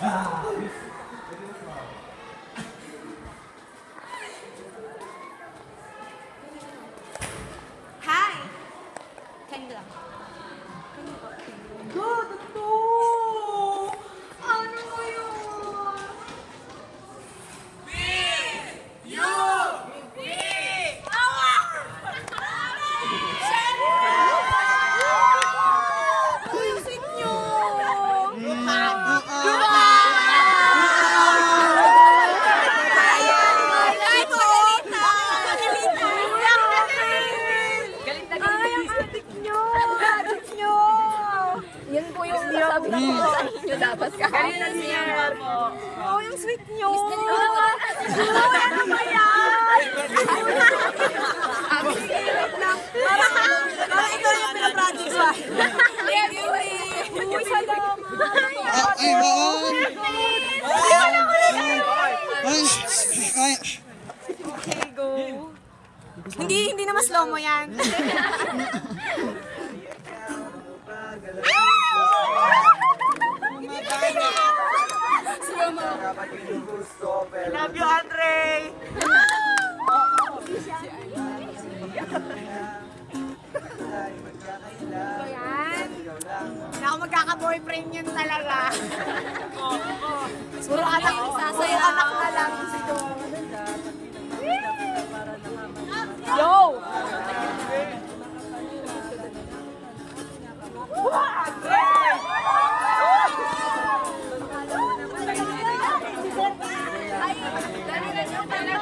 Ah. Hi. Thành được. Yung sabi na po sa inyo dapat kakain. Oh, yung sweet nyo! Oh, ano ba yan? Parang, parang ikaw yung pinapractice ba? Thank you, eh. Uy, salamat! Ay, oo. Ay. Okay, go. Hindi, hindi naman slow mo yan. Love you, Andre! Ba yan? Hindi ako magkaka-boyfriend yun talaga. Puro anak, puro anak na lang. Yo! Salamat!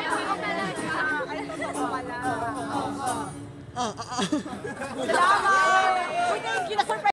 Uy, thank you. Na-surprise